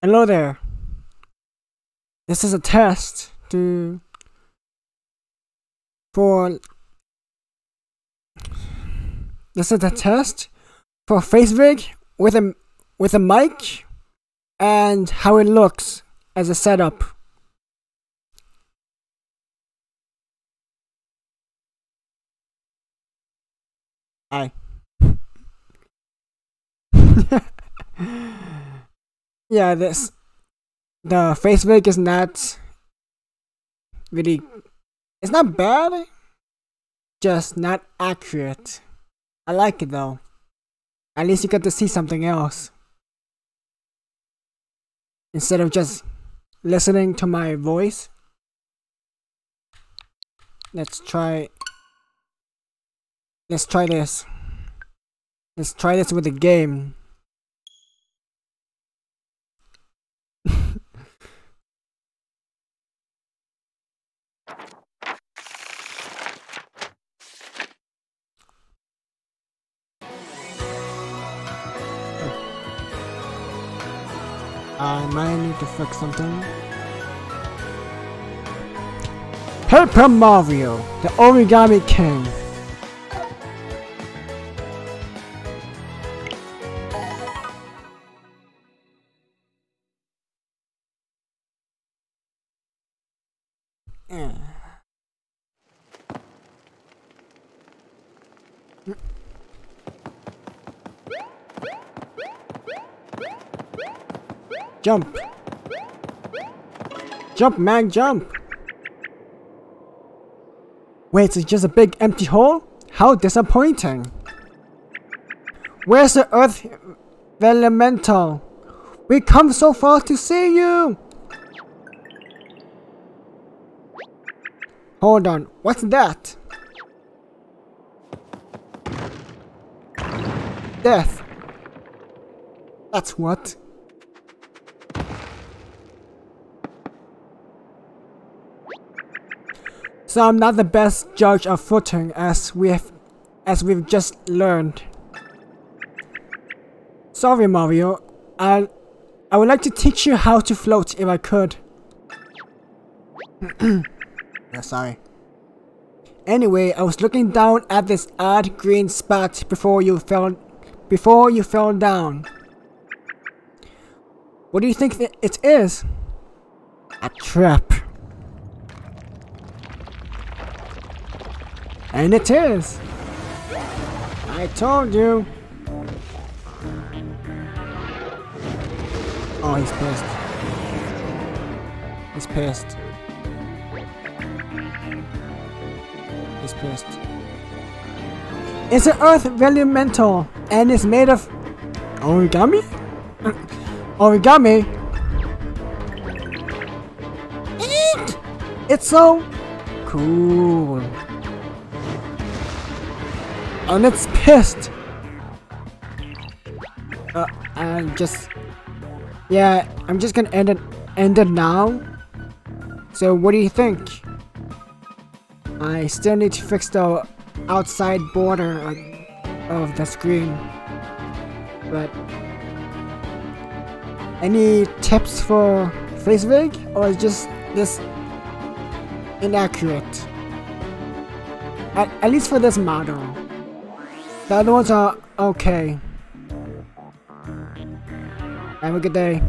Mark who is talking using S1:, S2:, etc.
S1: Hello there. This is a test to for this is a test for FaceRig with a with a mic and how it looks as a setup. Hi. yeah, this the FaceRig is not really it's not bad, just not accurate. I like it though. At least you get to see something else. Instead of just listening to my voice. Let's try Let's try this. Let's try this with a game. I might need to fix something. Paper Mario, the Origami King. Eh. Jump! Jump, man, jump! Wait, it's just a big empty hole? How disappointing! Where's the Earth Elemental? We come so far to see you! Hold on, what's that? Death. That's what. So I'm not the best judge of footing as we have as we've just learned. Sorry Mario, I I would like to teach you how to float if I could. yeah, sorry. Anyway, I was looking down at this odd green spot before you fell before you fell down. What do you think it is? A trap. And it is! I told you! Oh, he's pissed. He's pissed. He's pissed. It's an earth elemental and it's made of origami? origami? It's so cool and it's pissed. Uh, I'm just, yeah, I'm just gonna end it, end it now. So what do you think? I still need to fix the outside border of the screen, but any tips for FaceRig or is just this inaccurate? At, at least for this model. The other ones are okay. Have a good day.